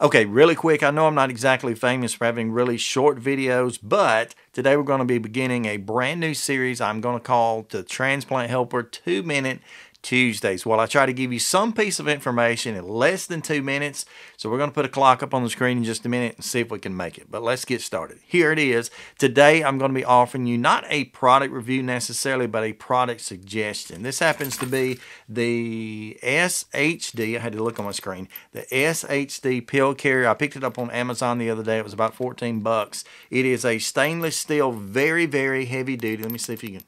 Okay, really quick, I know I'm not exactly famous for having really short videos, but today we're going to be beginning a brand new series I'm going to call the Transplant Helper 2 Minute Tuesdays. Well, I try to give you some piece of information in less than two minutes. So we're going to put a clock up on the screen in just a minute and see if we can make it. But let's get started. Here it is. Today, I'm going to be offering you not a product review necessarily, but a product suggestion. This happens to be the SHD. I had to look on my screen. The SHD pill carrier. I picked it up on Amazon the other day. It was about 14 bucks. It is a stainless steel, very, very heavy duty. Let me see if you can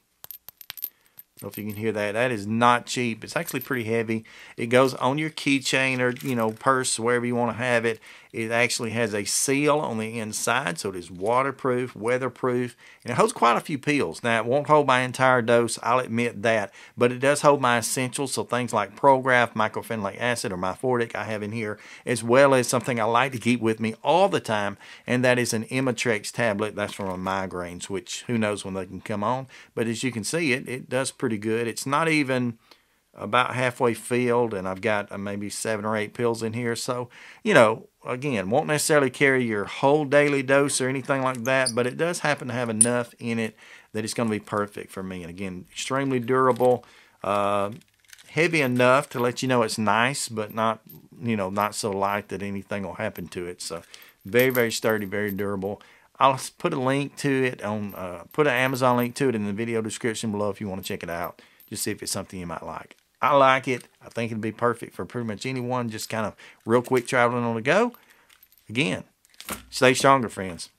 if you can hear that. That is not cheap. It's actually pretty heavy. It goes on your keychain or, you know, purse, wherever you want to have it. It actually has a seal on the inside, so it is waterproof, weatherproof, and it holds quite a few pills. Now, it won't hold my entire dose, I'll admit that, but it does hold my essentials, so things like Prograf, mycophenolic acid, or Myfortic I have in here, as well as something I like to keep with me all the time, and that is an Imitrex tablet. That's for my migraines, which who knows when they can come on, but as you can see, it, it does pretty good. It's not even about halfway filled and I've got uh, maybe seven or eight pills in here. So, you know, again, won't necessarily carry your whole daily dose or anything like that, but it does happen to have enough in it that it's going to be perfect for me. And again, extremely durable, uh, heavy enough to let you know it's nice, but not, you know, not so light that anything will happen to it. So very, very sturdy, very durable. I'll put a link to it on, uh, put an Amazon link to it in the video description below if you want to check it out. Just see if it's something you might like. I like it. I think it'd be perfect for pretty much anyone just kind of real quick traveling on the go. Again, stay stronger, friends.